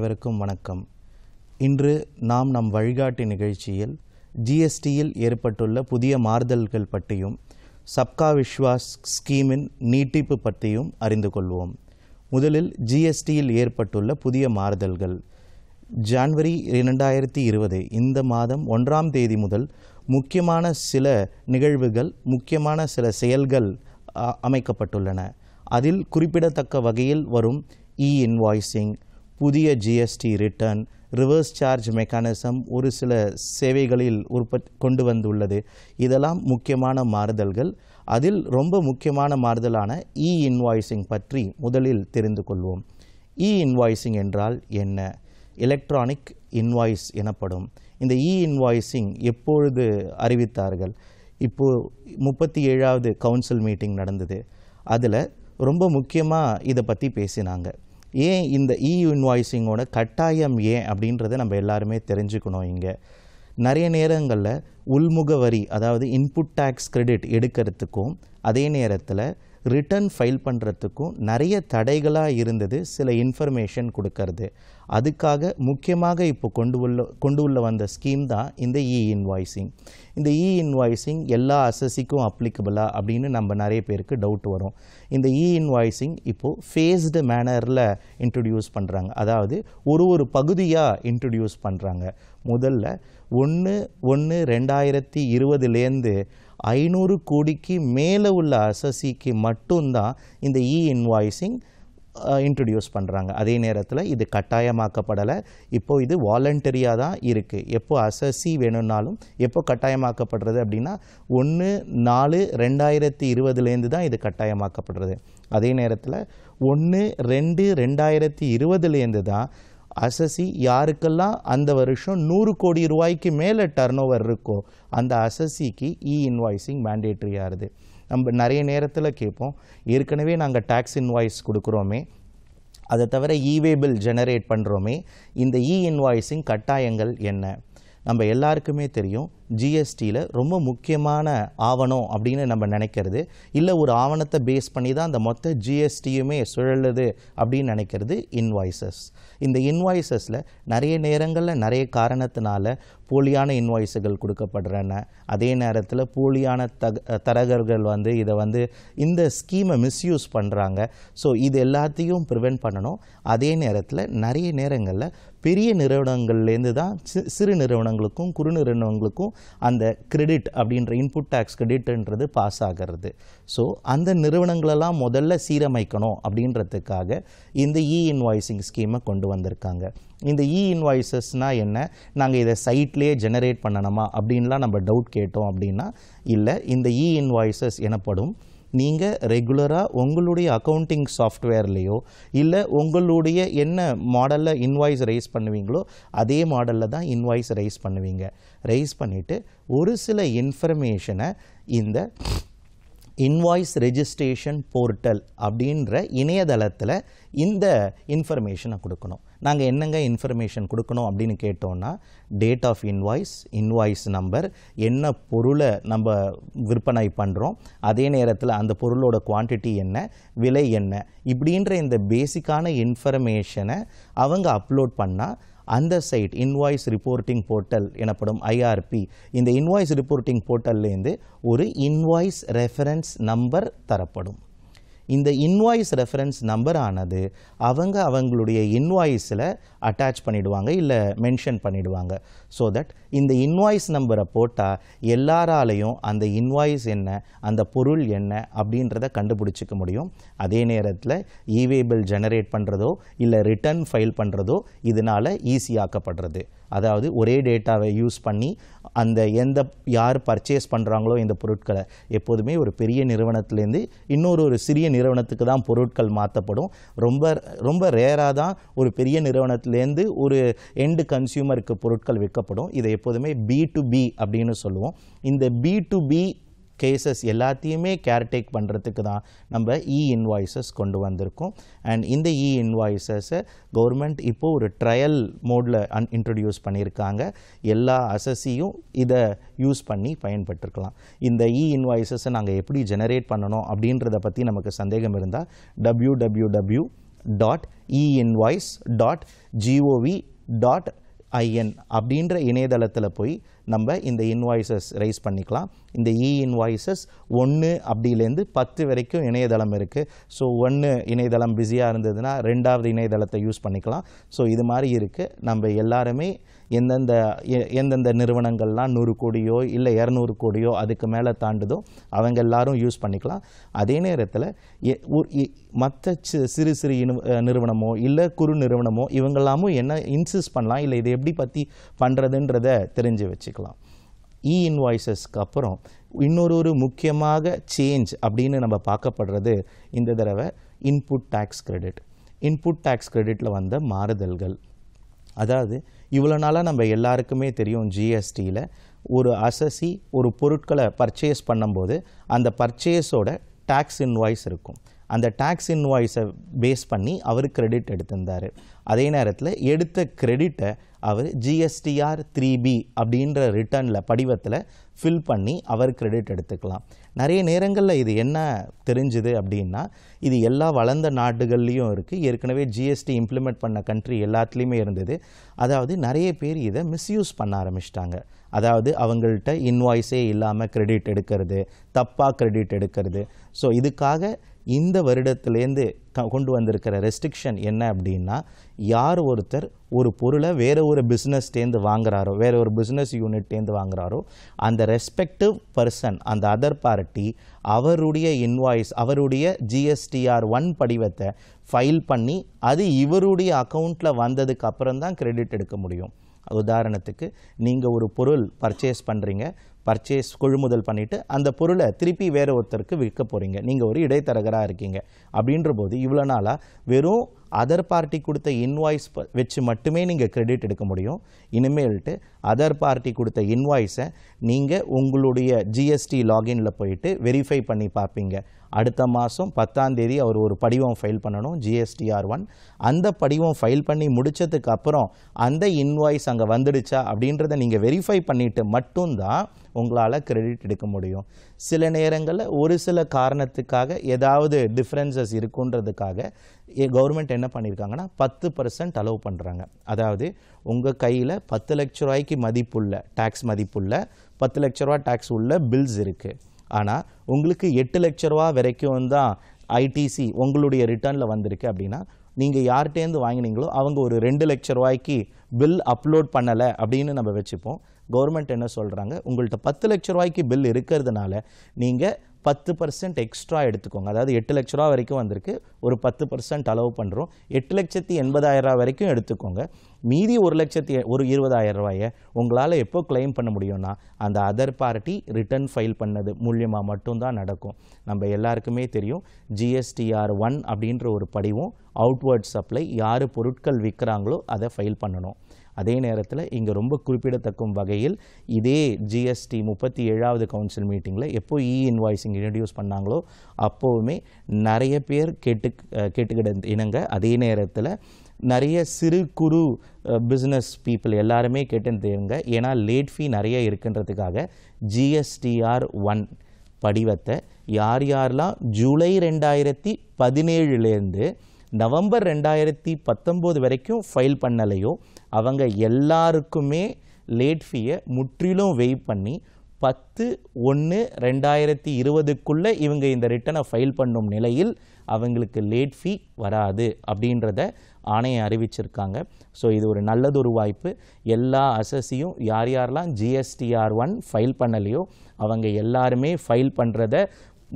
அனைவருக்கும் வணக்கம். இன்று நாம் நம் வழிகாட்டி நிகழ்ச்சியில் ஜிஎஸ்டியில் ஏற்பட்டுள்ள புதிய மாறுதல்கள் பற்றியும் சப்கா விஸ்வாஸ் ஸ்கீமின் நீட்டிப்பு பற்றியும் அறிந்து கொள்வோம். முதலில் ஜிஎஸ்டியில் ஏற்பட்டுள்ள புதிய மாறுதல்கள். ஜான்வரி இரண்டாயிரத்தி இருபது இந்த மாதம் ஒன்றாம் தேதி முதல் முக்கியமான சில நிகழ்வுகள் முக்கியமான சில செயல்கள் அமைக்கப்பட்டுள்ளன. அதில் குறிப்பிடத்தக்க வகையில் வரும் இ இன்வாய்ஸிங் புதிய GST return reverse charge mechanism ஒரு சில சேவைகளில் உற்பத் கொண்டு வந்துள்ளது. இதெல்லாம் முக்கியமான மாறுதல்கள். அதில் ரொம்ப முக்கியமான மாறுதலான இ இன்வாய்சிங் பற்றி முதலில் தெரிந்து கொள்வோம். இ இன்வாய்சிங் என்றால் என்ன? எலக்ட்ரானிக் இன்வாய்ஸ் எனப்படும். இந்த இ இன்வாய்ஸிங் எப்பொழுது அறிவித்தார்கள்? இப்போ முப்பத்தி ஏழாவது கவுன்சில் மீட்டிங் நடந்தது. அதில் ரொம்ப முக்கியமாக இதை பற்றி பேசினாங்க. ஏன் இந்த இ இன்வாய்ஸிங்கோட கட்டாயம் ஏன் அப்படின்றத நம்ம எல்லாருமே தெரிஞ்சுக்கணும் இங்கே. நிறைய நேரங்களில் உள்முக வரி அதாவது இன்புட் டேக்ஸ் கிரெடிட் எடுக்கிறதுக்கும் அதே நேரத்தில் ரிட்டர்ன் ஃபைல் பண்ணுறதுக்கும் நிறைய தடைகளாக இருந்தது சில இன்ஃபர்மேஷன் கொடுக்கறது. அதுக்காக முக்கியமாக இப்போ கொண்டு உள்ள கொண்டு உள்ள வந்த ஸ்கீம் தான் இந்த இ இன்வாய்ஸிங் இந்த இ இன்வாய்ஸிங் எல்லா அசஸிக்கும் அப்ளிகபிளா அப்படின்னு நம்ம நிறைய பேருக்கு டவுட் வரும். இந்த இ இன்வாய்ஸிங் இப்போது ஃபேஸ்டு மேனரில் இன்ட்ரடியூஸ் பண்ணுறாங்க அதாவது ஒரு ஒரு பகுதியாக இன்ட்ரடியூஸ் பண்ணுறாங்க முதல்ல ஒன்று ஒன்று ரெண்டாயிரத்தி இருபதுலேருந்து ஐநூறு கோடிக்கு மேலே உள்ள அசசிக்கு மட்டும்தான் இந்த இ இன்வாய்ஸிங் இன்ட்ரடியூஸ் பண்ணுறாங்க அதே நேரத்தில் இது கட்டாயமாக்கப்படலை. இப்போது இது வாலண்டரியாக தான் இருக்குது எப்போ அசசி வேணும்னாலும் எப்போ கட்டாயமாக்கப்படுறது அப்படின்னா ஒன்று நாலு ரெண்டாயிரத்தி இருபதுலேருந்து தான் இது கட்டாயமாக்கப்படுறது. அதே நேரத்தில் ஒன்று ரெண்டு ரெண்டாயிரத்தி இருபதுலேருந்து தான் அசசி யாருக்கெல்லாம் அந்த வருஷம் நூறு கோடி ரூபாய்க்கு மேலே டர்ன் ஓவர் இருக்கோ அந்த அசசிக்கு இ இன்வாய்ஸிங் மேண்டேட்ரி ஆகுது நம்ம நிறைய நேரத்தில் கேட்போம் ஏற்கனவே நாங்கள் டேக்ஸ் இன்வாய்ஸ் கொடுக்குறோமே அதை தவிர இவே பில் ஜெனரேட் பண்ணுறோமே இந்த இ இன்வாய்ஸிங் கட்டாயங்கள் என்ன? நம்ம எல்லாருக்குமே தெரியும் ஜிஎஸ்டியில் ரொம்ப முக்கியமான ஆவணம் அப்படின்னு நம்ம நினைக்கிறது. இல்லை ஒரு ஆவணத்தை பேஸ் பண்ணி தான் அந்த மொத்த ஜிஎஸ்டியுமே சுழலுது அப்படின்னு நினைக்கிறது இன்வாய்சஸ் இந்த இன்வாய்ஸஸில் நிறைய நேரங்களில் நிறைய காரணத்தினால போலியான இன்வாய்ஸுகள் கொடுக்கப்படுறன. அதே நேரத்தில் போலியான தக தரகர்கள் வந்து இதை வந்து இந்த ஸ்கீமை மிஸ்யூஸ் பண்ணுறாங்க ஸோ இது எல்லாத்தையும் ப்ரிவென்ட் பண்ணணும். அதே நேரத்தில் நிறைய நேரங்களில் பெரிய நிறுவனங்கள்லேருந்து தான் சி- சிறு நிறுவனங்களுக்கும் குறு நிறுவனங்களுக்கும் அந்த கிரெடிட் அப்படின்ற இன்புட் டேக்ஸ் கிரெடிட்ன்றது பாஸ் ஆகிறது. ஸோ அந்த நிறுவனங்களெல்லாம் முதல்ல சீரமைக்கணும் அப்படின்றதுக்காக இந்த இ இன்வாய்ஸிங் ஸ்கீமை கொண்டு வந்திருக்காங்க. இந்த இ இன்வாய்ஸஸ்னால் என்ன? நாங்கள் இதை சைட்லேயே ஜெனரேட் பண்ணணுமா? அப்படின்லாம் நம்ம டவுட் கேட்டோம் அப்படின்னா இல்லை இந்த இ இன்வாய்சஸ் எனப்படும். நீங்கள் ரெகுலராக உங்களுடைய அக்கௌண்டிங் சாஃப்ட்வேர்லேயோ இல்லை உங்களுடைய என்ன மாடலில் இன்வாய்ஸ் ரைஸ் பண்ணுவீங்களோ அதே மாடலில் தான் இன்வாய்ஸ் ரைஸ் பண்ணுவீங்க. ரைஸ் பண்ணிவிட்டு ஒரு சில இன்ஃபர்மேஷனை இந்த இன்வாய்ஸ் ரெஜிஸ்ட்ரேஷன் போர்ட்டல் அப்படின்ற இணையதளத்தில் இந்த இன்ஃபர்மேஷனை கொடுக்கணும். நாங்கள் என்னங்க இன்ஃபர்மேஷன் கொடுக்கணும் அப்படின்னு கேட்டோம்னா date of invoice invoice number என்ன பொருளை நம்ம விற்பனை பண்ணுறோம் அதே நேரத்தில் அந்த பொருளோட குவாண்டிட்டி என்ன விலை என்ன இப்படின்ற இந்த பேசிக்கான இன்ஃபர்மேஷனை அவங்க அப்லோட் பண்ணால் அந்த சைட் இன்வாய்ஸ் ரிப்போர்ட்டிங் போர்ட்டல் எனப்படும் ஐஆர்பி இந்த இன்வாய்ஸ் ரிப்போர்ட்டிங் போர்ட்டல்லேருந்து ஒரு இன்வாய்ஸ் ரெஃபரன்ஸ் நம்பர் தரப்படும். இந்த இன்வாய்ஸ் ரெஃபரன்ஸ் நம்பர் ஆனது அவங்க அவங்களுடைய இன்வாய்ஸில் அட்டாச் பண்ணிவிடுவாங்க இல்லை மென்ஷன் பண்ணிவிடுவாங்க ஸோ தட் இந்த இன்வாய்ஸ் நம்பரை போட்டால் எல்லாராலையும் அந்த இன்வாய்ஸ் என்ன அந்த பொருள் என்ன அப்படின்றத கண்டுபிடிச்சிக்க முடியும். அதே நேரத்தில் இவே பில் ஜெனரேட் பண்ணுறதோ இல்லை ரிட்டர்ன் ஃபைல் பண்ணுறதோ இதனால் ஈஸியாக்கப்படுறது அதாவது ஒரே டேட்டாவை யூஸ் பண்ணி அந்த எந்த யார் பர்ச்சேஸ் பண்ணுறாங்களோ இந்த பொருட்களை எப்போதுமே ஒரு பெரிய நிறுவனத்துலேருந்து இன்னொரு ஒரு சிறிய நிறுவனத்துக்கு தான் பொருட்கள் மாற்றப்படும் ரொம்ப ரொம்ப ரேராக தான் ஒரு பெரிய நிறுவனத்துலேருந்து ஒரு எண்டு கன்சியூமருக்கு பொருட்கள் விற்கப்படும் இதை எப்போதுமே பி டு பி அப்படின்னு சொல்லுவோம். இந்த பி டு பி கேசஸ் எல்லாத்தையுமே கேர்டேக் பண்ணுறதுக்கு தான் நம்ம இ இன்வாய்ஸஸ் கொண்டு வந்திருக்கோம். அண்ட் இந்த இ இன்வாய்சஸை கவர்மெண்ட் இப்போது ஒரு ட்ரையல் மோடில் அன் இன்ட்ரடியூஸ் பண்ணியிருக்காங்க. எல்லா அசஸியும் இதை யூஸ் பண்ணி பயன்பட்டுருக்கலாம். இந்த இ இன்வாய்ஸஸை நாங்கள் எப்படி ஜெனரேட் பண்ணணும் அப்படின்றத பற்றி நமக்கு சந்தேகம் இருந்தால் W W W dot e invoice dot GOV dot IN அப்படின்ற இணையதளத்தில் போய் நம்ம இந்த இன்வாய்ஸஸ் ரைஸ் பண்ணிக்கலாம். இந்த இ இன்வாய்ஸஸ் ஒன்று அப்படிலேருந்து பத்து வரைக்கும் இணையதளம் இருக்குது ஸோ ஒன்று இணையதளம் பிஸியாக இருந்ததுன்னா ரெண்டாவது இணையதளத்தை யூஸ் பண்ணிக்கலாம். ஸோ இது மாதிரி இருக்குது நம்ம எல்லாருமே எந்தெந்த எ- எந்தெந்த நிறுவனங்கள்லாம் நூறு கோடியோ இல்லை இரநூறு கோடியோ அதுக்கு மேலே தாண்டுதோ அவங்க எல்லாரும் யூஸ் பண்ணிக்கலாம். அதே நேரத்தில் மற்ற சிறு சிறு நிறுவனமோ இல்லை குறு நிறுவனமோ இவங்கெல்லாமும் என்ன இன்சிஸ்ட் பண்ணலாம் இல்லை இதை எப்படி பற்றி பண்ணுறதுன்றத தெரிஞ்சு வச்சுக்கலாம். இ இன்வாய்ஸஸ்க்கு அப்புறம் இன்னொரு ஒரு முக்கியமாக சேஞ்ச் அப்படின்னு நம்ம பார்க்கப்படுறது இந்த தடவை input tax credit input tax கிரெடிட்டில் வந்த மாறுதல்கள். அதாவது இவ்வளோ நாளாக நம்ம எல்லாருக்குமே தெரியும் ஜிஎஸ்டியில் ஒரு அசசி ஒரு பொருட்களை பர்ச்சேஸ் பண்ணும்போது அந்த பர்ச்சேஸோட டேக்ஸ் இன்வாய்ஸ் இருக்கும். அந்த டேக்ஸ் இன்வாய்ஸை பேஸ் பண்ணி அவர் கிரெடிட் எடுத்திருந்தார். அதே நேரத்தில் எடுத்த கிரெடிட்டை அவர் ஜிஎஸ்டிஆர் த்ரீ பி அப்படின்ற ரிட்டர்னில் படிவத்தில் ஃபில் பண்ணி அவர் கிரெடிட் எடுத்துக்கலாம். நிறைய நேரங்களில் இது என்ன தெரிஞ்சுது அப்படின்னா இது எல்லா வளர்ந்த நாடுகள்லேயும் இருக்குது ஏற்கனவே ஜிஎஸ்டி இம்ப்ளிமெண்ட் பண்ண கண்ட்ரி எல்லாத்துலேயுமே இருந்தது. அதாவது நிறைய பேர் இதை மிஸ்யூஸ் பண்ண ஆரம்பிச்சிட்டாங்க. அதாவது அவங்கள்ட்ட இன்வாய்ஸே இல்லாமல் கிரெடிட் எடுக்கிறது தப்பாக கிரெடிட் எடுக்கிறது. ஸோ இதுக்காக இந்த வருடத்திலேருந்து க கொண்டு வந்திருக்கிற ரெஸ்ட்ரிக்ஷன் என்ன அப்படின்னா யார் ஒருத்தர் ஒரு பொருளை வேற ஒரு பிஸ்னஸ்லேருந்து வாங்குறாரோ வேற ஒரு பிஸ்னஸ் யூனிட்லேருந்து வாங்குறாரோ அந்த ரெஸ்பெக்டிவ் பர்சன் அந்த அதர் பார்ட்டி அவருடைய இன்வாய்ஸ் அவருடைய ஜிஎஸ்டிஆர் ஒன் படிவத்தை ஃபைல் பண்ணி அது இவருடைய அக்கௌண்ட்டில் வந்ததுக்கு அப்புறம் தான் கிரெடிட் எடுக்க முடியும். உதாரணத்துக்கு நீங்கள் ஒரு பொருள் பர்ச்சேஸ் பண்ணுறீங்க பர்ச்சேஸ் கொள்முதல் பண்ணிவிட்டு அந்த பொருளை திருப்பி வேறு ஒருத்தருக்கு விற்க போகிறீங்க நீங்கள் ஒரு இடைத்தரகராக இருக்கீங்க. அப்படின்ற போது இவ்வளோ நாளாக வெறும் அதர் பார்ட்டி கொடுத்த இன்வாய்ஸ் வச்சு மட்டுமே நீங்கள் கிரெடிட் எடுக்க முடியும். இனிமேல்ட்டு அதர் பார்ட்டி கொடுத்த இன்வாய்ஸை நீங்கள் உங்களுடைய ஜிஎஸ்டி லாகின்ல போயிட்டு வெரிஃபை பண்ணி பார்ப்பீங்க அடுத்த மாதம் பத்தாம் தேதி அவர் ஒரு படிவம் ஃபைல் பண்ணணும் ஜிஎஸ்டிஆர் ஒன் அந்த படிவம் ஃபைல் பண்ணி முடித்ததுக்கு அப்புறம் அந்த இன்வாய்ஸ் அங்கே வந்துடுச்சா அப்படின்றத நீங்கள் வெரிஃபை பண்ணிட்டு மட்டும்தான் உங்களால் கிரெடிட் எடுக்க முடியும். சில நேரங்களில் ஒரு சில காரணத்துக்காக ஏதாவது டிஃப்ரென்சஸ் இருக்குன்றதுக்காக கவர்மெண்ட் என்ன பண்ணியிருக்காங்கன்னா பத்து பர்சன்ட் அலோவ் பண்ணுறாங்க அதாவது உங்கள் கையில் பத்து லட்ச ரூபாய்க்கு மதிப்புள்ள டேக்ஸ் மதிப்புள்ள பத்து லட்ச ரூபா டேக்ஸ் உள்ள பில்ஸ் இருக்குது ஆனால் உங்களுக்கு எட்டு லட்ச ரூபா வரைக்கும் தான் ஐடிசி உங்களுடைய ரிட்டர்னில் வந்திருக்கு அப்படின்னா நீங்கள் யார்கிட்டேருந்து வாங்கினீங்களோ அவங்க ஒரு ரெண்டு லட்ச ரூபாய்க்கு பில் அப்லோட் பண்ணலை அப்படின்னு நம்ம வச்சுப்போம். கவர்மெண்ட் என்ன சொல்கிறாங்க உங்கள்கிட்ட பத்து லட்ச ரூபாய்க்கு பில் இருக்கிறதுனால நீங்கள் பத்து பர்சன்ட் எக்ஸ்ட்ரா எடுத்துக்கோங்க. அதாவது எட்டு லட்ச ரூபா வரைக்கும் வந்திருக்கு. ஒரு பத்து பர்சன்ட் அலோவ் பண்ணுறோம் எட்டு லட்சத்தி எண்பதாயிரம் ரூபா வரைக்கும் எடுத்துக்கோங்க. மீதி ஒரு லட்சத்தி ஒரு இருபதாயிரம் ரூபாயை உங்களால் எப்போ கிளைம் பண்ண முடியும்னா அந்த அதர் பார்ட்டி ரிட்டர்ன் ஃபைல் பண்ணது மூலியமாக மட்டும்தான் நடக்கும். நம்ம எல்லாருக்குமே தெரியும். ஜிஎஸ்டிஆர் ஒன் அப்படின்ற ஒரு படிவும் அவுட்வேர்ட் சப்ளை யார் பொருட்கள் விற்கிறாங்களோ அதை ஃபைல் பண்ணணும். அதே நேரத்தில் இங்கே ரொம்ப குறிப்பிடத்தக்கும் வகையில் இதே ஜிஎஸ்டி முப்பத்தி ஏழாவது கவுன்சில் மீட்டிங்கில் எப்போ இ இன்வாய்ஸிங் இன்ட்ரடியூஸ் பண்ணாங்களோ அப்போவுமே நிறைய பேர் கேட்டு கேட்டுக்கிட இணங்க அதே நேரத்தில் நிறைய சிறு குறு பிஸ்னஸ் பீப்புள் எல்லாருமே கேட்டுருங்க ஏன்னா லேட் ஃபீ நிறைய இருக்குன்றதுக்காக ஜிஎஸ்டிஆர் ஒன் படிவத்தை யார் யாரெல்லாம் ஜூலை ரெண்டாயிரத்தி பதினேழுலேருந்து நவம்பர் ரெண்டாயிரத்தி பத்தொம்போது வரைக்கும் ஃபைல் பண்ணலையோ அவங்க எல்லாருக்குமே லேட் ஃபீயை முற்றிலும் வெயிட் பண்ணி பத்து ஒன்று ரெண்டாயிரத்தி இருபதுக்குள்ளே இவங்க இந்த ரிட்டனை ஃபைல் பண்ணும் நிலையில் அவங்களுக்கு லேட் ஃபீ வராது அப்படின்றத ஆணையம் அறிவிச்சிருக்காங்க. ஸோ இது ஒரு நல்லதொரு வாய்ப்பு. எல்லா அசஸையும் யார் யாரெல்லாம் ஜிஎஸ்டிஆர் ஒன் ஃபைல் பண்ணலையோ அவங்க எல்லாருமே ஃபைல் பண்ணுறத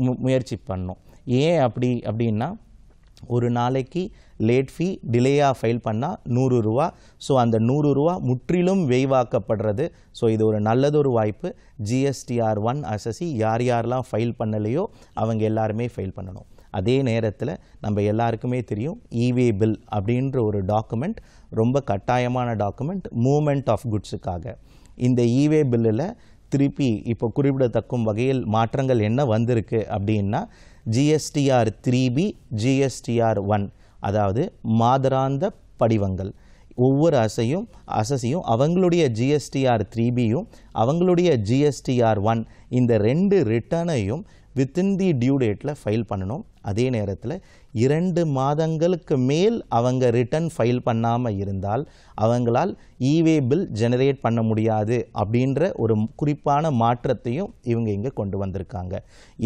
மு முயற்சி பண்ணணும் ஏன் அப்படி அப்படின்னா ஒரு நாளைக்கு லேட் ஃபீ டிலேயாக ஃபைல் பண்ணால் நூறு ரூபா. ஸோ அந்த நூறு ரூபா முற்றிலும் வெய்வாக்கப்படுறது ஸோ இது ஒரு நல்லதொரு வாய்ப்பு. ஜிஎஸ்டிஆர் ஒன் அசசி யார் யாரெல்லாம் ஃபைல் பண்ணலையோ அவங்க எல்லாருமே ஃபைல் பண்ணணும். அதே நேரத்தில் நம்ம எல்லாருக்குமே தெரியும் இவே பில் அப்படின்ற ஒரு டாக்குமெண்ட் ரொம்ப கட்டாயமான டாக்குமெண்ட் மூமெண்ட் ஆஃப் குட்ஸுக்காக இந்த இவே பில்லில் திருப்பி இப்போ குறிப்பிடத்தக்கும் வகையில் மாற்றங்கள் என்ன வந்திருக்கு அப்படின்னா GSTR three B GSTR one அதாவது மாதராந்த படிவங்கள். ஒவ்வொரு அசையும் அசசியும் அவங்களுடைய ஜிஎஸ்டிஆர் த்ரீ பியும் அவங்களுடைய ஜிஎஸ்டிஆர் ஒன் இந்த ரெண்டு ரிட்டர்னையும் வித்தின் தி டியூ டேட்டில் ஃபைல் பண்ணணும். அதே நேரத்தில் இரண்டு மாதங்களுக்கு மேல் அவங்க ரிட்டர்ன் ஃபைல் பண்ணாமல் இருந்தால் அவங்களால் இவே பில் ஜெனரேட் பண்ண முடியாது அப்படின்ற ஒரு குறிப்பான மாற்றத்தையும் இவங்க இங்கே கொண்டு வந்திருக்காங்க.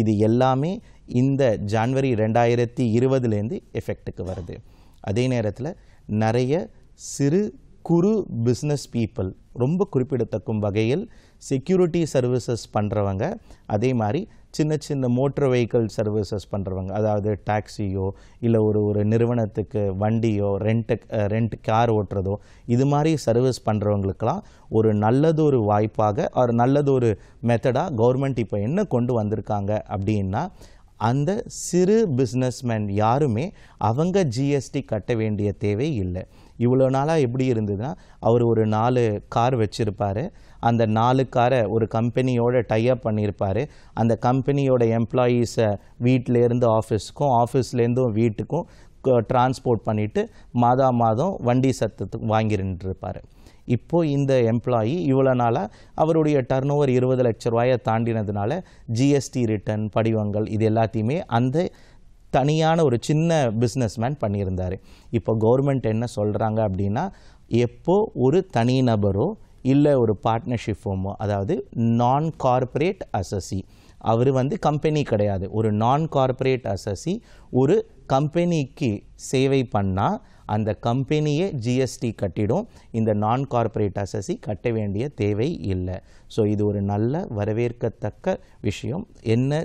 இது எல்லாமே இந்த ஜான்வரி ரெண்டாயிரத்தி இருபதுலேருந்து எஃபெக்ட்டுக்கு வருது. அதே நேரத்தில் நிறைய சிறு குறு பிஸ்னஸ் பீப்புள் ரொம்ப குறிப்பிடத்தக்கும் வகையில் செக்யூரிட்டி சர்வீசஸ் பண்ணுறவங்க அதே மாதிரி சின்ன சின்ன மோட்டர் வெஹிக்கிள் சர்வீசஸ் பண்ணுறவங்க அதாவது டாக்ஸியோ இல்லை ஒரு ஒரு நிறுவனத்துக்கு வண்டியோ ரெண்ட்டு ரெண்ட் கார் ஓட்டுறதோ இது மாதிரி சர்வீஸ் பண்ணுறவங்களுக்கெல்லாம் ஒரு நல்லதொரு வாய்ப்பாக ஒரு நல்லதொரு மெத்தடாக கவர்மெண்ட் இப்போ என்ன கொண்டு வந்திருக்காங்க அப்படின்னா அந்த சிறு பிஸ்னஸ்மேன் யாருமே அவங்க ஜிஎஸ்டி கட்ட வேண்டிய தேவை இல்லை. இவ்வளோ நாளாக எப்படி இருந்ததுன்னா அவர் ஒரு நாலு கார் வச்சுருப்பாரு. அந்த நாலு காரை ஒரு கம்பெனியோட டைஅப் பண்ணியிருப்பார் அந்த கம்பெனியோட எம்ப்ளாயீஸை வீட்டிலேருந்து ஆஃபீஸ்க்கும் ஆஃபீஸ்லேருந்தும் வீட்டுக்கும் ட்ரான்ஸ்போர்ட் பண்ணிவிட்டு மாதா மாதம் வண்டி சத்தத்துக்கு வாங்கிருந்துருப்பார். இப்போ இந்த எம்ப்ளாயி இவ்வளோ நாளாக அவருடைய டர்ன் ஓவர் இருபது லட்ச ரூபாயை தாண்டினதுனால ஜிஎஸ்டி ரிட்டர்ன் படிவங்கள் இது எல்லாத்தையுமே அந்த தனியான ஒரு சின்ன பிஸ்னஸ்மேன் பண்ணியிருந்தார். இப்போ கவர்மெண்ட் என்ன சொல்கிறாங்க அப்படின்னா எப்போ ஒரு தனிநபரோ இல்லை ஒரு பார்ட்னர்ஷிப் ஃபோமோ அதாவது நான் கார்ப்பரேட் அசசி அவர் வந்து கம்பெனி கிடையாது. ஒரு நான் கார்ப்பரேட் அசசி ஒரு கம்பெனிக்கு சேவை பண்ணால் அந்த கம்பெனியே ஜிஎஸ்டி கட்டிடும். இந்த நான் கார்ப்பரேட் அசசி கட்ட வேண்டிய தேவை இல்லை. ஸோ இது ஒரு நல்ல வரவேற்கத்தக்க விஷயம். என்ன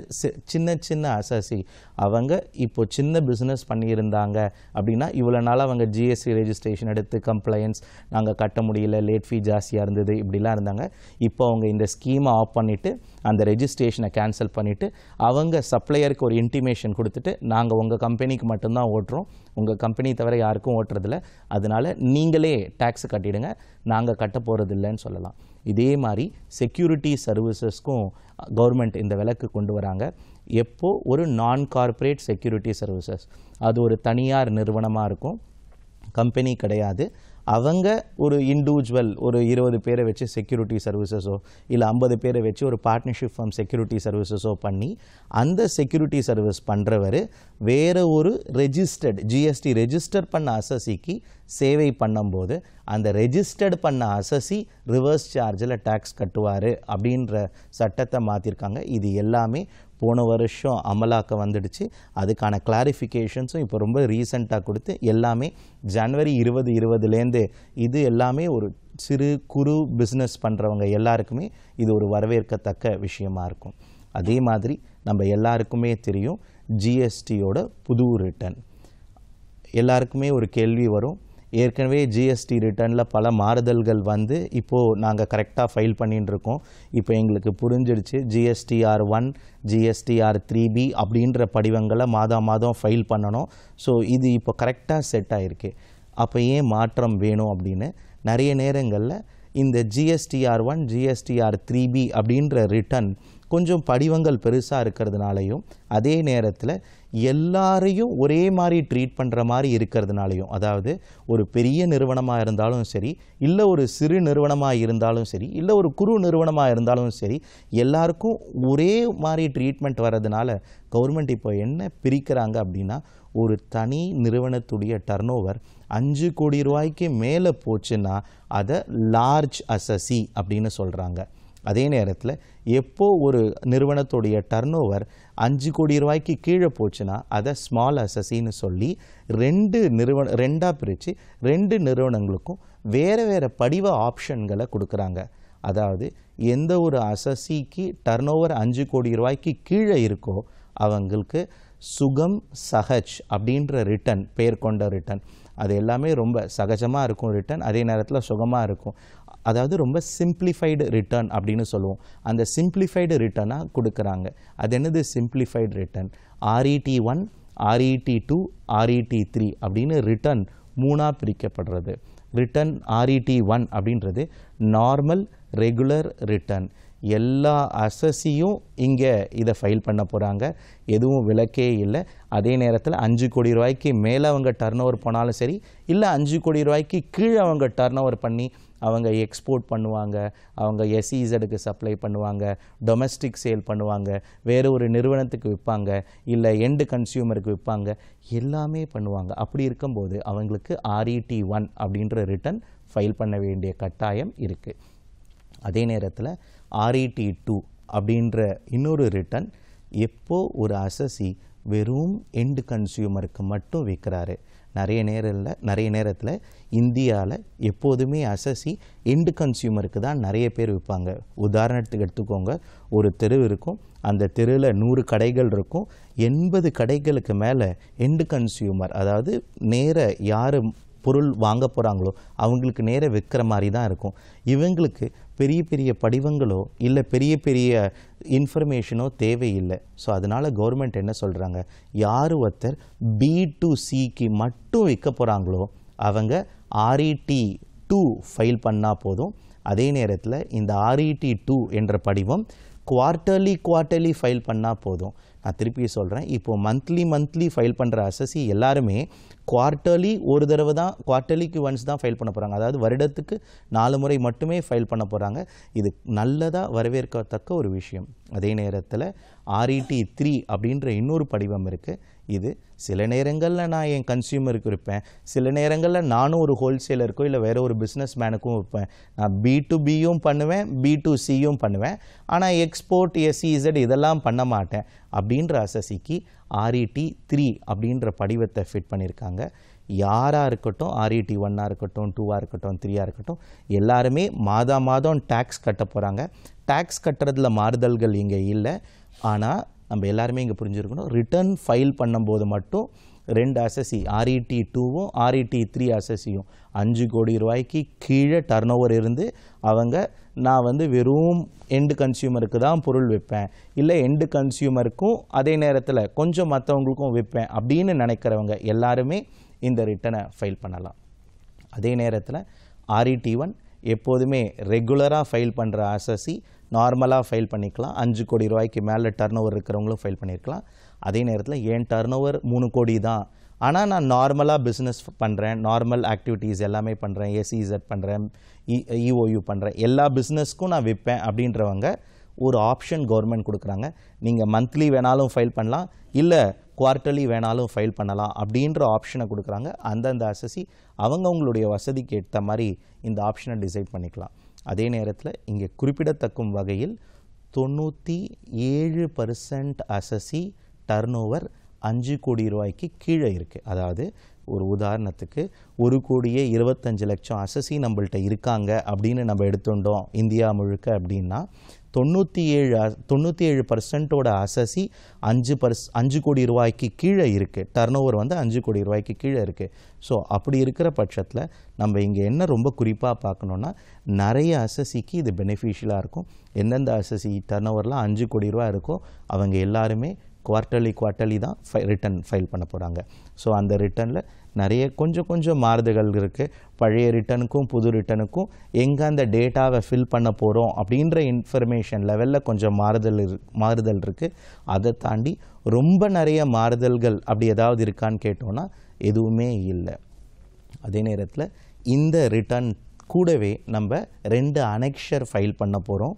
சின்ன சின்ன அசசி. அவங்க இப்போ சின்ன பிஸ்னஸ் பண்ணியிருந்தாங்க அப்படின்னா இவ்வளோ நாள் அவங்க ஜிஎஸ்டி ரெஜிஸ்ட்ரேஷன் எடுத்து கம்ப்ளைண்ட்ஸ் நாங்கள் கட்ட முடியல லேட் ஃபீ ஜாஸ்தியாக இருந்தது இப்படிலாம் இருந்தாங்க. இப்போ அவங்க இந்த ஸ்கீமை ஆஃப் பண்ணிவிட்டு அந்த ரெஜிஸ்ட்ரேஷனை கேன்சல் பண்ணிவிட்டு அவங்க சப்ளையருக்கு ஒரு இன்டிமேஷன் கொடுத்துட்டு நாங்கள் உங்கள் கம்பெனிக்கு மட்டும்தான் ஓட்டுறோம். உங்கள் கம்பெனி தவிர யாருக்கும் ஓட்டுறதில்ல. அதனால் நீங்களே டேக்ஸ் கட்டிடுங்க. நாங்கள் கட்ட போகிறதில்லன்னு சொல்லலாம். இதே மாதிரி செக்யூரிட்டி சர்வீசஸ்க்கும் கவர்மெண்ட் இந்த விலக்கு கொண்டு வராங்க. எப்போ? ஒரு நான் கார்ப்பரேட் செக்யூரிட்டி சர்வீசஸ் அது ஒரு தனியார் நிறுவனமாக இருக்கும். கம்பெனி கிடையாது. அவங்க ஒரு இண்டிவிஜுவல் ஒரு இருபது பேரை வச்சு செக்யூரிட்டி சர்வீசஸோ இல்லை ஐம்பது பேரை வச்சு ஒரு பார்ட்னர்ஷிப் ஃபார்ம் செக்யூரிட்டி சர்வீசஸோ பண்ணி அந்த செக்யூரிட்டி சர்வீஸ் பண்ணுறவர் வேறு ஒரு ரெஜிஸ்டர்ட் ஜிஎஸ்டி ரெஜிஸ்டர் பண்ண அசசிக்கு சேவை பண்ணும்போது அந்த ரெஜிஸ்டர்ட் பண்ண அசசி ரிவர்ஸ் சார்ஜில் டேக்ஸ் கட்டுவார் அப்படின்ற சட்டத்தை மாற்றிருக்காங்க இது எல்லாமே போன வருஷம் அமலாக்க வந்துடுச்சு. அதுக்கான கிளாரிஃபிகேஷன்ஸும் இப்போ ரொம்ப ரீசண்டாக கொடுத்து எல்லாமே ஜனவரி இருபது இருபதுலேருந்து இது எல்லாமே ஒரு சிறு குறு பிஸ்னஸ் பண்ணுறவங்க எல்லாருக்குமே இது ஒரு வரவேற்கத்தக்க விஷயமா இருக்கும். அதே மாதிரி நம்ம எல்லாருக்குமே தெரியும் ஜிஎஸ்டியோட புது ரிட்டர்ன் எல்லாருக்குமே ஒரு கேள்வி வரும் ஏற்கனவே ஜிஎஸ்டி ரிட்டர்னில் பல மாறுதல்கள் வந்து இப்போது நாங்கள் கரெக்டாக ஃபைல் பண்ணிட்டு இருக்கோம் இப்போ எங்களுக்கு புரிஞ்சிடுச்சு GSTR one GSTR three B அப்படின்ற படிவங்களை மாதம் மாதம் ஃபைல் பண்ணணும். ஸோ இது இப்போ கரெக்டாக செட் ஆகிருக்கு அப்போ ஏன் மாற்றம் வேணும் அப்படின்னு? நிறைய நேரங்களில் இந்த GSTR one GSTR three B அப்படின்ற ரிட்டர்ன் கொஞ்சம் படிவங்கள் பெருசாக இருக்கிறதுனாலையும் அதே நேரத்தில் எல்லாரையும் ஒரே மாதிரி ட்ரீட் பண்ணுற மாதிரி இருக்கிறதுனாலையும் அதாவது ஒரு பெரிய நிறுவனமாக இருந்தாலும் சரி இல்லை ஒரு சிறு நிறுவனமாக இருந்தாலும் சரி இல்லை ஒரு குறு நிறுவனமாக இருந்தாலும் சரி எல்லாருக்கும் ஒரே மாதிரி ட்ரீட்மெண்ட் வர்றதுனால கவர்மெண்ட் இப்போ என்ன பிரிக்கிறாங்க அப்படின்னா ஒரு தனி நிறுவனத்துடைய டர்னோவர் அஞ்சு கோடி ரூபாய்க்கு மேலே போச்சுன்னா அதை லார்ஜ் அசசி அப்படின்னு சொல்கிறாங்க அதே நேரத்தில் எப்போ ஒரு நிறுவனத்துடைய டர்னோவர் அஞ்சு கோடி ரூபாய்க்கு கீழே போச்சுன்னா அதை ஸ்மால் அசசின்னு சொல்லி ரெண்டு நிறுவன ரெண்டாக பிரித்து ரெண்டு நிறுவனங்களுக்கும் வேறு வேறு படிவ ஆப்ஷன்களை கொடுக்குறாங்க. அதாவது எந்த ஒரு அசசிக்கு டர்ன் ஓவர் அஞ்சு கோடி ரூபாய்க்கு கீழே இருக்கோ அவங்களுக்கு சுகம் சஹஜ் அப்படின்ற ரிட்டன் பேர் கொண்ட ரிட்டன் அது எல்லாமே ரொம்ப சகஜமாக இருக்கும் ரிட்டன் அதே நேரத்தில் சுகமாக இருக்கும். அதாவது ரொம்ப சிம்பிளிஃபைடு ரிட்டர்ன் அப்படின்னு சொல்லுவோம். அந்த சிம்பிளிஃபைடு ரிட்டர்னாக கொடுக்குறாங்க. அது என்னது? Simplified return RET one RET two RET three அப்படின்னு ரிட்டர்ன் மூணாக பிரிக்கப்படுறது. ரிட்டர்ன் ஆர்இடி ஒன் அப்படின்றது நார்மல் ரெகுலர் ரிட்டர்ன் எல்லா அசஸியும் இங்கே இதை ஃபைல் பண்ண போகிறாங்க எதுவும் விலக்கே இல்லை. அதே நேரத்தில் அஞ்சு கோடி ரூபாய்க்கு மேலே அவங்க டர்ன் ஓவர் போனாலும் சரி இல்லை அஞ்சு கோடி ரூபாய்க்கு கீழே அவங்க டர்ன் ஓவர் பண்ணி அவங்க எக்ஸ்போர்ட் பண்ணுவாங்க அவங்க எஸ்இசடுக்கு சப்ளை பண்ணுவாங்க டொமஸ்டிக் சேல் பண்ணுவாங்க வேறு ஒரு நிறுவனத்துக்கு விற்பாங்க இல்லை எண்டு கன்சியூமருக்கு விற்பாங்க எல்லாமே பண்ணுவாங்க. அப்படி இருக்கும்போது அவங்களுக்கு ஆர்இடி ஒன் அப்படின்ற ரிட்டர்ன் ஃபைல் பண்ண வேண்டிய கட்டாயம் இருக்குது அதே நேரத்தில் ஆர்இடி டூ அப்படின்ற இன்னொரு ரிட்டர்ன் எப்போ ஒரு அசசி வெறும் எண்டு கன்சியூமருக்கு மட்டும் விற்கிறாரு? நிறைய நேரில் நிறைய நேரத்தில் இந்தியாவில் எப்போதுமே அசசி எண்டு கன்சியூமருக்கு தான் நிறைய பேர் விற்பாங்க. உதாரணத்துக்கு எடுத்துக்கோங்க ஒரு தெரு இருக்கும். அந்த தெருவில் நூறு கடைகள் இருக்கும். எண்பது கடைகளுக்கு மேலே எண்டு கன்சியூமர் அதாவது நேர யார் பொருள் வாங்க போகிறாங்களோ அவங்களுக்கு நேர விற்கிற மாதிரி தான் இருக்கும். இவங்களுக்கு பெரிய பெரிய படிவங்களோ இல்லை பெரிய பெரிய இன்ஃபர்மேஷனோ தேவையில்லை. ஸோ அதனால் கவர்மெண்ட் என்ன சொல்கிறாங்க யார் ஒருத்தர் பி டு சிக்கு மட்டும் விற்க போகிறாங்களோ அவங்க ஆர்இடி டூ ஃபைல் பண்ணால் போதும். அதே நேரத்தில் இந்த ஆர்இடி டூ என்ற படிவம் குவார்ட்டர்லி குவார்ட்டர்லி ஃபைல் பண்ணால் போதும். நான் திருப்பி சொல்கிறேன் இப்போது மந்த்லி மந்த்லி ஃபைல் பண்ணுற அசசி எல்லாருமே குவார்ட்டர்லி ஒரு தடவை தான் குவார்ட்டர்லிக்கு ஒன்ஸ் தான் ஃபைல் பண்ண போகிறாங்க அதாவது வருடத்துக்கு நாலு முறை மட்டுமே ஃபைல் பண்ண போகிறாங்க இது நல்லதாக வரவேற்கத்தக்க ஒரு விஷயம். அதே நேரத்தில் ஆர்இடி த்ரீ அப்படின்ற இன்னொரு படிவம் இருக்குது இது சில நேரங்களில் நான் என் கன்சியூமருக்கு இருப்பேன் சில நேரங்களில் நானும் ஒரு ஹோல்சேலருக்கோ இல்லை வேறு ஒரு பிஸ்னஸ் மேனுக்கும் இருப்பேன் நான் பி டு பியும் பண்ணுவேன் பி டு சியும் பண்ணுவேன். ஆனால் எக்ஸ்போர்ட் எஸ்இசட் இதெல்லாம் பண்ண மாட்டேன். அப்படின்ற அசசிக்கு ஆர்இடி த்ரீ அப்படின்ற படிவத்தை ஃபிட் பண்ணியிருக்காங்க. யாராக இருக்கட்டும் ஆர்இடி ஒன்னாக இருக்கட்டும் டூவாக இருக்கட்டும் த்ரீயாக இருக்கட்டும் எல்லாருமே மாதா மாதம் டேக்ஸ் கட்ட போகிறாங்க டேக்ஸ் கட்டுறதுல மாறுதல்கள் இங்கே இல்லை. ஆனால் நம்ம எல்லாருமே இங்கே புரிஞ்சுருக்கணும். ரிட்டர்ன் ஃபைல் பண்ணும்போது மட்டும் ரெண்டு அசசி ஆர்இடி டூவும் ஆர்இடி த்ரீ அசசியும் அஞ்சு கோடி ரூபாய்க்கு கீழே டர்ன் ஓவர் இருந்து அவங்க நான் வந்து வெறும் எண்டு கன்சியூமருக்கு தான் பொருள் விற்பேன். இல்லை எண்டு கன்சியூமருக்கும் அதே நேரத்தில் கொஞ்சம் மற்றவங்களுக்கும் விற்பேன் அப்படின்னு நினைக்கிறவங்க எல்லாருமே இந்த ரிட்டனை ஃபைல் பண்ணலாம். அதே நேரத்தில் ஆர்இடி ஒன் எப்போதுமே ரெகுலராக ஃபைல் பண்ணுற அசசி நார்மலாக ஃபைல் பண்ணிக்கலாம். அஞ்சு கோடி ரூபாய்க்கு மேலே டர்ன் ஓவர் இருக்கிறவங்களும் ஃபைல் பண்ணியிருக்கலாம் அதே நேரத்தில் ஏன் டர்ன் ஓவர் மூணு கோடி தான்? ஆனால் நான் நார்மலாக பிஸ்னஸ் பண்ணுறேன் நார்மல் ஆக்டிவிட்டீஸ் எல்லாமே பண்ணுறேன் எஸ்இசட் பண்ணுறேன் இ e, இஓயு பண்ணுறேன் எல்லா பிஸ்னஸ்க்கும் நான் விற்பேன் அப்படின்றவங்க ஒரு ஆப்ஷன் கவர்மெண்ட் கொடுக்குறாங்க. நீங்கள் மந்த்லி வேணாலும் ஃபைல் பண்ணலாம். இல்லை குவார்ட்டர்லி வேணாலும் ஃபைல் பண்ணலாம் அப்படின்ற ஆப்ஷனை கொடுக்குறாங்க. அந்தந்த அசசி அவங்கவுங்களுடைய வசதிக்கு ஏற்ற மாதிரி இந்த ஆப்ஷனை டிசைட் பண்ணிக்கலாம். அதே நேரத்தில் இங்கே குறிப்பிடத்தக்கும் வகையில் தொண்ணூற்றி ஏழு பர்சன்ட் அசசி டர்ன் ஓவர் அஞ்சு கோடி ரூபாய்க்கு கீழே இருக்குது அதாவது ஒரு உதாரணத்துக்கு ஒரு கோடியே இருபத்தஞ்சு லட்சம் அசசி நம்மள்ட்ட இருக்காங்க அப்படின்னு நம்ம எடுத்துட்டோம் இந்தியா முழுக்க அப்படின்னா தொண்ணூற்றி ஏழு தொண்ணூற்றி ஏழு பர்சன்ட்டோட அசசி அஞ்சு பர்ஸ் அஞ்சு கோடி ரூபாய்க்கு கீழே இருக்குது டர்ன் ஓவர் வந்து அஞ்சு கோடி ரூபாய்க்கு கீழே இருக்குது ஸோ அப்படி இருக்கிற பட்சத்தில் நம்ம இங்கே என்ன ரொம்ப குறிப்பாக பார்க்கணுன்னா நிறைய அசசிக்கு இது பெனிஃபிஷியலாக இருக்கும். எந்தெந்த அசசி டர்ன் ஓவர்லாம் அஞ்சு கோடி ரூபா இருக்கோ அவங்க எல்லாருமே குவார்ட்டர்லி குவார்ட்டர்லி தான் ஃபை ரிட்டன் ஃபைல் பண்ண போகிறாங்க ஸோ அந்த ரிட்டனில் நிறைய கொஞ்சம் கொஞ்சம் மாறுதல்கள் இருக்குது பழைய ரிட்டனுக்கும் புது ரிட்டனுக்கும் எங்கே அந்த டேட்டாவை ஃபில் பண்ண போகிறோம் அப்படின்ற இன்ஃபர்மேஷன் லெவலில் கொஞ்சம் மாறுதல் இரு மாறுதல் இருக்குது அதை தாண்டி ரொம்ப நிறைய மாறுதல்கள் அப்படி ஏதாவது இருக்கான்னு கேட்டோன்னா எதுவுமே இல்லை. அதே நேரத்தில் இந்த ரிட்டர்ன் கூடவே நம்ம ரெண்டு அனெக்ஷர் ஃபைல் பண்ண போகிறோம்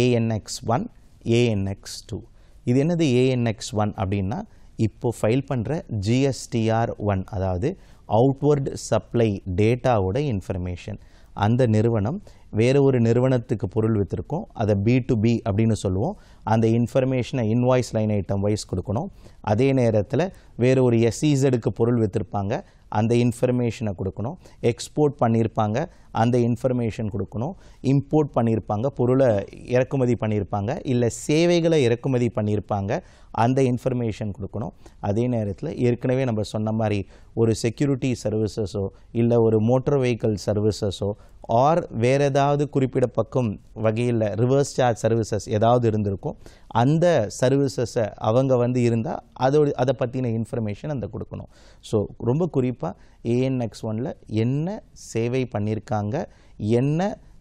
ஏஎன்எக்ஸ் ஒன் ஏஎன்எக்ஸ் டூ இது என்னது ஏஎன்எக்ஸ் ஒன் அப்படின்னா இப்போ ஃபைல் பண்ணுற ஜிஎஸ்டிஆர் ஒன் அதாவது அவுட்வர்ட் சப்ளை டேட்டாவோட இன்ஃபர்மேஷன் அந்த நிறுவனம் வேறு ஒரு நிறுவனத்துக்கு பொருள் விற்றுருக்கோம் அதை பி டு பி அப்படின்னு சொல்லுவோம். அந்த இன்ஃபர்மேஷனை இன்வாய்ஸ் லைன் ஐட்டம் வைஸ் கொடுக்கணும். அதே நேரத்தில் வேறு ஒரு எஸ்இசடுக்கு பொருள் விற்றுருப்பாங்க அந்த இன்ஃபர்மேஷனை கொடுக்கணும். எக்ஸ்போர்ட் பண்ணியிருப்பாங்க அந்த இன்ஃபர்மேஷன் கொடுக்கணும். இம்போர்ட் பண்ணியிருப்பாங்க பொருளை இறக்குமதி பண்ணியிருப்பாங்க இல்லை சேவைகளை இறக்குமதி பண்ணியிருப்பாங்க அந்த இன்ஃபர்மேஷன் கொடுக்கணும். அதே நேரத்தில் ஏற்கனவே நம்ம சொன்ன மாதிரி ஒரு செக்யூரிட்டி சர்வீசஸோ இல்லை ஒரு மோட்டர் வெஹிக்கிள் சர்வீசஸோ ஆர் வேறு ஏதாவது குறிப்பிடப்பக்கும் வகையில் ரிவர்ஸ் சார்ஜ் சர்வீசஸ் ஏதாவது இருந்திருக்கும். அந்த சர்வீசஸை அவங்க வந்து இருந்தால் அதோட அதை பற்றின இன்ஃபர்மேஷன் அந்த கொடுக்கணும். ஸோ ரொம்ப குறிப்பாக ஏஎன்எக்ஸ் ஒனில் என்ன சேவை பண்ணியிருக்காங்க என்ன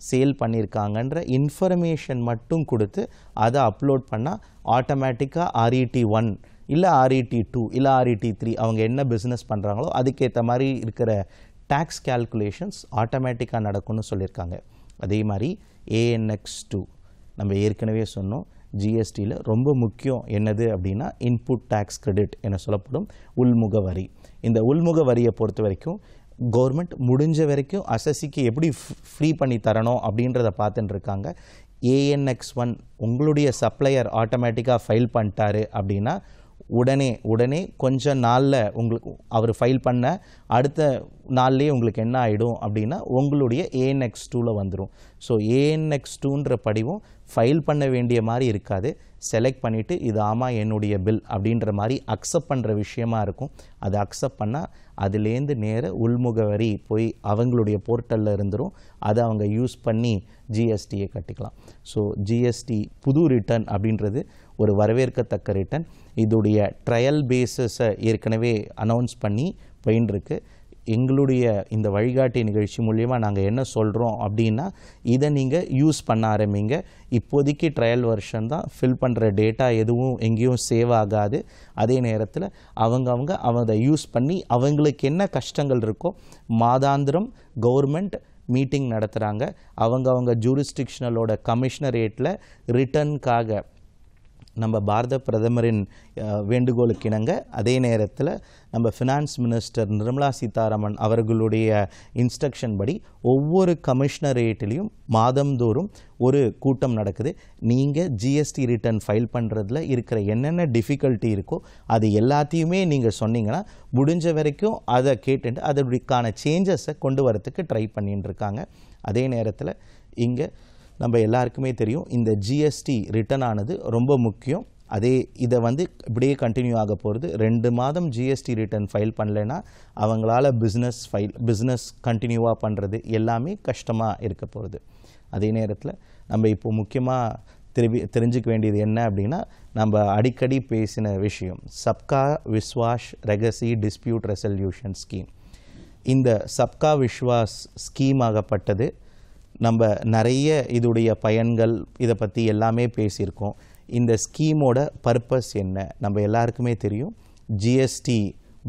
சேல் பண்ணியிருக்காங்கன்ற இன்ஃபர்மேஷன் மட்டும் கொடுத்து அதை அப்லோட் பண்ணால் ஆட்டோமேட்டிக்காக ஆர்இடி ஒன் இல்லை ஆர்இடி டூ இல்லை ஆர்இடி த்ரீ அவங்க என்ன பிஸ்னஸ் பண்ணுறாங்களோ அதுக்கேற்ற மாதிரி இருக்கிற டேக்ஸ் கேல்குலேஷன்ஸ் ஆட்டோமேட்டிக்காக நடக்கும்னு சொல்லியிருக்காங்க. அதே மாதிரி ஏஎன்எக்ஸ் டூ நம்ம ஏற்கனவே சொன்னோம். ஜிஎஸ்டியில் ரொம்ப முக்கியம் என்னது அப்படின்னா இன்புட் டேக்ஸ் கிரெடிட் என சொல்லப்படும் உள்முக வரி. இந்த உள்முக வரியை பொறுத்த வரைக்கும் கவர்மெண்ட் முடிஞ்ச வரைக்கும் அசசிக்கு எப்படி ஃப்ரீ பண்ணி தரணும் அப்படின்றத பார்த்துட்டு இருக்காங்க. ஏஎன்எக்ஸ் ஒன் உங்களுடைய சப்ளையர் ஆட்டோமேட்டிக்காக ஃபைல் பண்ணிட்டாரு அப்படின்னா உடனே உடனே கொஞ்ச நாளில் உங்களுக்கு அவர் ஃபைல் பண்ண அடுத்த நாள்லேயே உங்களுக்கு என்ன ஆகிடும் அப்படின்னா உங்களுடைய ஏஎன்எக்ஸ் டூவில் வந்துடும் ஸோ ஏஎன்எக்ஸ் டூன்ற படிவும் ஃபைல் பண்ண வேண்டிய மாதிரி இருக்காது. செலக்ட் பண்ணிவிட்டு இது ஆமாம் என்னுடைய பில் அப்படின்ற மாதிரி அக்செப்ட் பண்ணுற விஷயமா இருக்கும். அதை அக்செப்ட் பண்ணால் அதுலேருந்து நேர உள்முகவரி போய் அவங்களுடைய போர்ட்டலில் இருந்துடும் அதை அவங்க யூஸ் பண்ணி ஜிஎஸ்டியை கட்டிக்கலாம். ஸோ ஜிஎஸ்டி புது ரிட்டர்ன் அப்படின்றது ஒரு வரவேற்கத்தக்க ரிட்டர்ன் இதோடைய ட்ரையல் பேஸஸை ஏற்கனவே அனௌன்ஸ் பண்ணி போயின்னு எங்களுடைய இந்த வழிகாட்டி நிகழ்ச்சி மூலியமாக நாங்கள் என்ன சொல்கிறோம் அப்படின்னா இதை நீங்கள் யூஸ் பண்ண ஆரம்பிங்க. இப்போதைக்கு ட்ரையல் வெர்ஷன் தான் ஃபில் பண்ணுற டேட்டா எதுவும் எங்கேயும் சேவ் ஆகாது. அதே நேரத்தில் அவங்க அவங்க அவங்க அதை யூஸ் பண்ணி அவங்களுக்கு என்ன கஷ்டங்கள் இருக்கோ மாதாந்திரம் கவர்மெண்ட் மீட்டிங் நடத்துகிறாங்க அவங்க அவங்க ஜூரிஸ்டிக்ஷனலோட கமிஷனரேட்டில் ரிட்டர்னுக்காக நம்ம பாரத பிரதமரின் வேண்டுகோளுக்கு இணங்க அதே நேரத்தில் நம்ம ஃபினான்ஸ் மினிஸ்டர் நிர்மலா சீதாராமன் அவர்களுடைய இன்ஸ்ட்ரக்ஷன் படி ஒவ்வொரு கமிஷனரேட்டிலையும் மாதந்தோறும் ஒரு கூட்டம் நடக்குது. நீங்கள் ஜிஎஸ்டி ரிட்டர்ன் ஃபைல் பண்ணுறதுல இருக்கிற என்னென்ன டிஃபிகல்ட்டி இருக்கோ அது எல்லாத்தையுமே நீங்கள் சொன்னீங்கன்னா முடிஞ்ச வரைக்கும் அதை கேட்டுட்டு அதற்கான சேஞ்சஸை கொண்டு வரத்துக்கு ட்ரை பண்ணிட்டு இருக்காங்க. அதே நேரத்தில் இங்கே நம்ம எல்லாருக்குமே தெரியும் இந்த ஜிஎஸ்டி ரிட்டர்ன் ஆனது ரொம்ப முக்கியம். அதே இதை வந்து இப்படியே கண்டினியூ ஆக போகிறது ரெண்டு மாதம் ஜிஎஸ்டி ரிட்டர்ன் ஃபைல் பண்ணலைன்னா அவங்களால பிஸ்னஸ் ஃபைல் பிஸ்னஸ் கண்டினியூவாக பண்ணுறது எல்லாமே கஷ்டமாக இருக்க போகிறது அதே நேரத்தில் நம்ம இப்போ முக்கியமாக தெரிவி தெரிஞ்சுக்க வேண்டியது என்ன அப்படின்னா நம்ம அடிக்கடி பேசின விஷயம் Sabka Vishwas legacy dispute resolution scheme இந்த சப்கா விஸ்வாஸ் ஸ்கீம் ஆகப்பட்டது நம்ம நிறைய இதுடைய பயன்கள் இதை பற்றி எல்லாமே பேசியிருக்கோம். இந்த ஸ்கீமோட பர்பஸ் என்ன? நம்ம எல்லாருக்குமே தெரியும். ஜிஎஸ்டி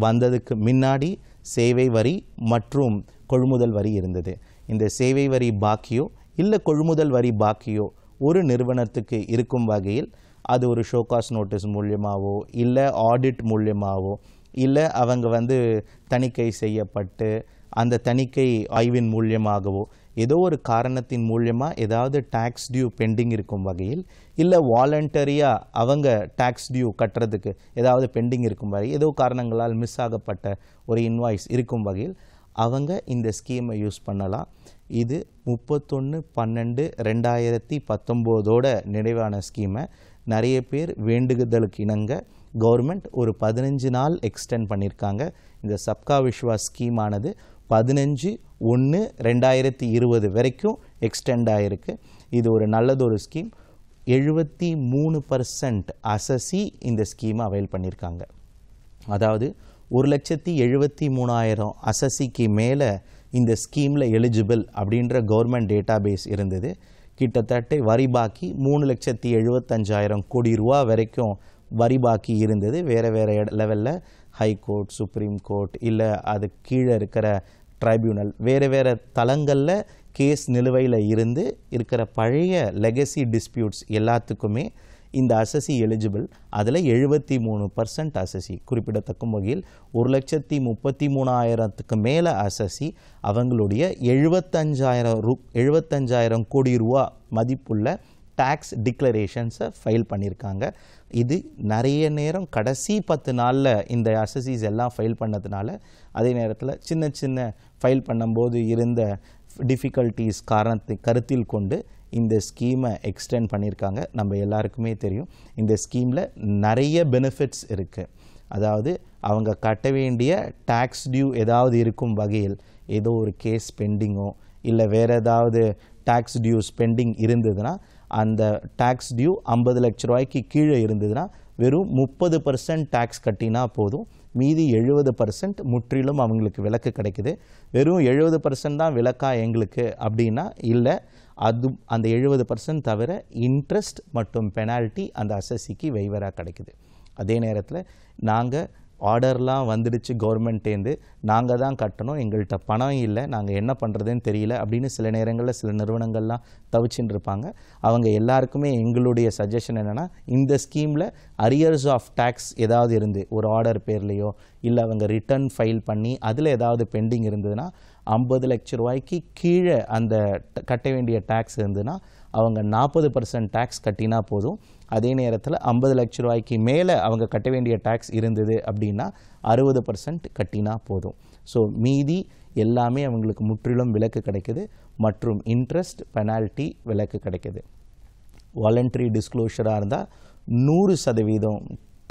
வந்ததுக்கு முன்னாடி சேவை வரி மற்றும் கொள்முதல் வரி இருந்தது. இந்த சேவை வரி பாக்கியோ இல்லை கொள்முதல் வரி பாக்கியோ ஒரு நிறுவனத்துக்கு இருக்கும் வகையில் அது ஒரு ஷோகாஸ் நோட்டீஸ் மூலியமாகவோ இல்லை ஆடிட் மூலியமாகவோ இல்லை அவங்க வந்து தணிக்கை செய்யப்பட்டு அந்த தணிக்கை ஆய்வின் மூலியமாகவோ ஏதோ ஒரு காரணத்தின் மூலியமாக ஏதாவது டேக்ஸ் டியூ பெண்டிங் இருக்கும் வகையில் இல்லை வாலண்டரியாக அவங்க டேக்ஸ் டியூ கட்டுறதுக்கு ஏதாவது பெண்டிங் இருக்கும் வகையில் ஏதோ காரணங்களால் மிஸ் ஆகப்பட்ட ஒரு இன்வாய்ஸ் இருக்கும் வகையில் அவங்க இந்த ஸ்கீமை யூஸ் பண்ணலாம். இது முப்பத்தொன்று பன்னெண்டு ரெண்டாயிரத்தி பத்தொம்போதோட நிறைவான ஸ்கீமை நிறைய பேர் வேண்டுதலுக்கு இணங்க கவர்மெண்ட் ஒரு பதினஞ்சு நாள் எக்ஸ்டெண்ட் பண்ணியிருக்காங்க. இந்த சப்கா விஸ்வாஸ் ஸ்கீமானது பதினஞ்சு ஒன்று ரெண்டாயிரத்தி இருபது வரைக்கும் எக்ஸ்டெண்ட் ஆகிருக்கு இது ஒரு நல்லதொரு ஸ்கீம் எழுபத்தி மூணு பர்சன்ட் அசசி இந்த ஸ்கீமை அவைல் பண்ணியிருக்காங்க அதாவது ஒரு லட்சத்தி எழுபத்தி மூணாயிரம் அசசிக்கு மேலே இந்த ஸ்கீமில் எலிஜிபிள் அப்படின்ற கவர்மெண்ட் டேட்டா பேஸ் இருந்தது. கிட்டத்தட்ட வரி பாக்கி மூணு லட்சத்தி எழுபத்தஞ்சாயிரம் கோடி ரூபா வரைக்கும் வரி பாக்கி இருந்தது. வேறு வேறு லெவலில் ஹை கோர்ட் சுப்ரீம் கோர்ட் இல்லை அது கீழே இருக்கிற ட்ரைபியூனல் வேறு வேறு தளங்களில் கேஸ் நிலுவையில் இருந்து இருக்கிற பழைய லெகசி டிஸ்பியூட்ஸ் எல்லாத்துக்குமே இந்த அசசி எலிஜிபிள் அதில் எழுபத்தி மூணு பர்சன்ட் அசசி குறிப்பிடத்தக்கும் வகையில் ஒரு லட்சத்தி முப்பத்தி மூணாயிரத்துக்கு மேலே அசசி அவங்களுடைய எழுபத்தஞ்சாயிரம் ரூ எழுபத்தஞ்சாயிரம் கோடி ரூபா மதிப்புள்ள டேக்ஸ் டிக்ளரேஷன்ஸை ஃபைல் பண்ணியிருக்காங்க. இது நிறைய நேரம் கடைசி பத்து நாளில் இந்த அசசிஸ் எல்லாம் ஃபைல் பண்ணதுனால அதே நேரத்தில் சின்ன சின்ன ஃபைல் பண்ணும்போது இருந்த டிஃபிகல்ட்டிஸ் காரணத்தை கருத்தில் கொண்டு இந்த ஸ்கீமை எக்ஸ்டெண்ட் பண்ணியிருக்காங்க. நம்ம எல்லாருக்குமே தெரியும். இந்த ஸ்கீமில் நிறைய பெனிஃபிட்ஸ் இருக்குது அதாவது அவங்க கட்ட வேண்டிய டேக்ஸ் டியூ ஏதாவது இருக்கும் வகையில் ஏதோ ஒரு கேஸ் பெண்டிங்கோ இல்லை வேறு ஏதாவது டேக்ஸ் டியூ ஸ்பெண்டிங் இருந்ததுன்னா அந்த டேக்ஸ் டியூ ஐம்பது லட்ச ரூபாய்க்கு கீழே இருந்ததுன்னா வெறும் முப்பது பர்சன்ட் டேக்ஸ் கட்டினா போதும். மீதி எழுபது பர்சன்ட் முற்றிலும் அவங்களுக்கு விலக்கு கிடைக்குது. வெறும் எழுபது பர்சன்ட் தான் விலக்கா எங்களுக்கு அப்படின்னா இல்லை. அது அந்த எழுபது பர்சன்ட் தவிர இன்ட்ரெஸ்ட் மற்றும் பெனால்ட்டி அந்த அசசிக்கு வெய்வராக கிடைக்குது. அதே நேரத்தில் நாங்கள் ஆர்டர்லாம் வந்துடுச்சு கவர்மெண்ட்டேருந்து நாங்கள் தான் கட்டணும் எங்கள்கிட்ட பணம் இல்லை நாங்கள் என்ன பண்ணுறதுன்னு தெரியல அப்படின்னு சில நேரங்களில் சில நிறுவனங்கள்லாம் தவிச்சுன்னு இருப்பாங்க அவங்க எல்லாருக்குமே எங்களுடைய சஜஷன் என்னென்னா இந்த ஸ்கீமில் அரியர்ஸ் ஆஃப் டேக்ஸ் ஏதாவது இருந்து ஒரு ஆர்டர் பேர்லேயோ இல்லை அவங்க ரிட்டர்ன் ஃபைல் பண்ணி அதில் ஏதாவது பெண்டிங் இருந்ததுன்னா ஐம்பது லட்ச ரூபாய்க்கு கீழே அந்த கட்ட வேண்டிய டேக்ஸ் இருந்ததுன்னா அவங்க நாற்பது பர்சன்ட் டேக்ஸ் கட்டினா போதும். அதே நேரத்தில் ஐம்பது லட்ச ரூபாய்க்கு மேலே அவங்க கட்ட வேண்டிய டேக்ஸ் இருந்தது அப்படின்னா அறுபது பர்சன்ட் கட்டினா போதும். ஸோ மீதி எல்லாமே அவங்களுக்கு முற்றிலும் விலக்கு கிடைக்குது. மற்றும் இன்ட்ரெஸ்ட் பெனால்ட்டி விலக்கு கிடைக்குது. வாலண்டரி டிஸ்க்ளோஷராக இருந்தால் நூறு சதவீதம்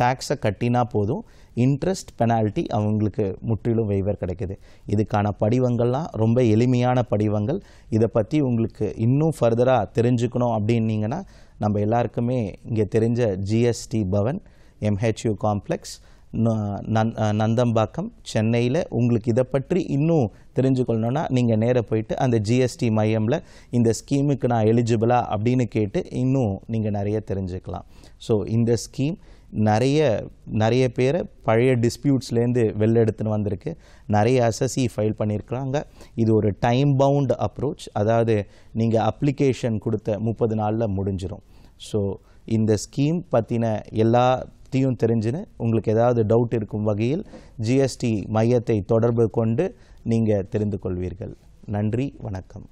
டேக்ஸை கட்டினா போதும். இன்ட்ரெஸ்ட் பெனால்ட்டி அவங்களுக்கு முற்றிலும் வெய்வர் கிடைக்குது. இதுக்கான படிவங்கள்லாம் ரொம்ப எளிமையான படிவங்கள். இதை பற்றி உங்களுக்கு இன்னும் ஃபர்தராக தெரிஞ்சுக்கணும் அப்படின்னீங்கன்னா நம்ம எல்லாருக்குமே இங்கே தெரிஞ்ச ஜிஎஸ்டி பவன் எம்ஹெச்யூ காம்ப்ளெக்ஸ் நந்- நந்தம்பாக்கம் சென்னையில் உங்களுக்கு இதை பற்றி இன்னும் தெரிஞ்சுக்கொள்ளணும்னா நீங்கள் நேராக போயிட்டு அந்த ஜிஎஸ்டி மையமில் இந்த ஸ்கீமுக்கு நான் எலிஜிபிளா அப்படின்னு கேட்டு இன்னும் நீங்கள் நிறைய தெரிஞ்சுக்கலாம். ஸோ இந்த ஸ்கீம் நிறைய நிறைய பேரை பழைய டிஸ்பியூட்ஸ்லேருந்து வெளில எடுத்துன்னு வந்திருக்கு. நிறைய அசஸி ஃபைல் பண்ணியிருக்கிறாங்க. இது ஒரு டைம் பவுண்ட் அப்ரோச் அதாவது நீங்கள் அப்ளிகேஷன் கொடுத்த முப்பது நாளில் முடிஞ்சிடும் ஸோ இந்த ஸ்கீம் பற்றின எல்லாத்தையும் தெரிஞ்சுன்னு உங்களுக்கு ஏதாவது டவுட் இருக்கும் வகையில் ஜிஎஸ்டி மையத்தை தொடர்பு கொண்டு நீங்கள் தெரிந்து கொள்வீர்கள். நன்றி வணக்கம்.